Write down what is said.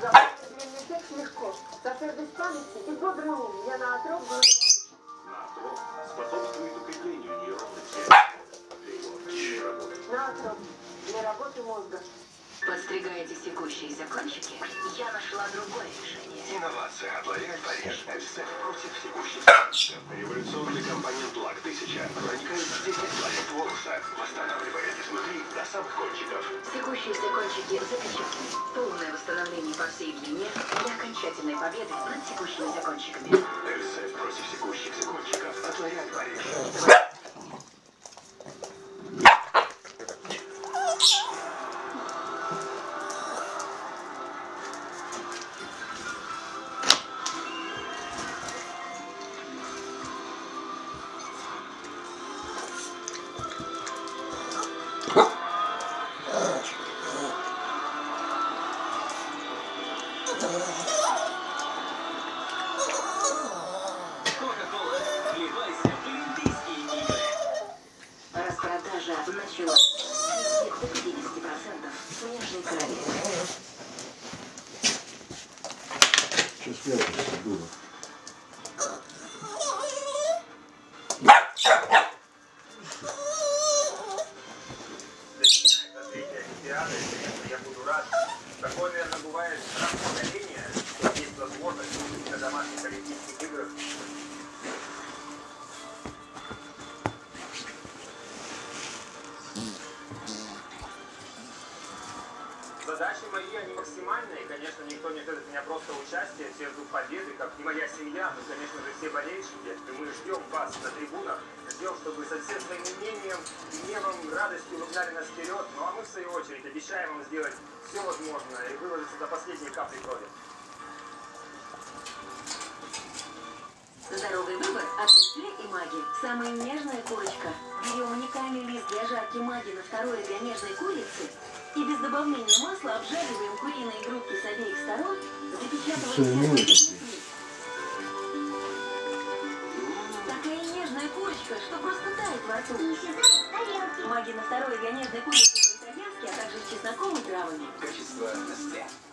Длинный секс легко. Зато без памяти и бодрый ум. Я на отрок благодарю. Натрон способствует укреплению оптимальной работы. На отрок. Для работы мозга. Подстригаете секущиеся кончики? Я нашла другое решение. Инновация от L'Oréal Париж. Эльсеф против секущих. Революционный компонент ЛАК-1000 проникает в 10 слоев волоса, восстанавливая изнутри до самых кончиков. Секущиеся кончики запечатаны. Полное восстановление по всей длине для окончательной победы над секущимися кончиками. Эльсеф против секущихся кончиков от L'Oréal Распродажа началась. До 50% снежной королевы. Что спрятался, дура? Такое, наверное, бывает раз в поколение. Есть возможность на домашних Олимпийских играх. Задачи мои, они максимальные. Конечно, никто не ждет от меня просто участия. Все ждут победы, как и моя семья. Мы, конечно же, все болельщики. И мы ждем вас на трибунах. Ждем, чтобы со всем своим умением, гневом, радостью вы гнали нас вперед. Ну а мы, в свою очередь, обещаем вам сделать все возможное и выложиться до последней капли крови. Здоровый выбор от Nestle и Маги. Самая нежная курочка. Берем уникальный лист для жарки Маги на второе для нежной курицы и без добавления масла обжариваем куриные грудки с обеих сторон, запечатываем. Такая нежная курочка, что просто рту. Маги на второе для нежной курицы по-итальянски, а также с чесноком и травами. Качество Nestle.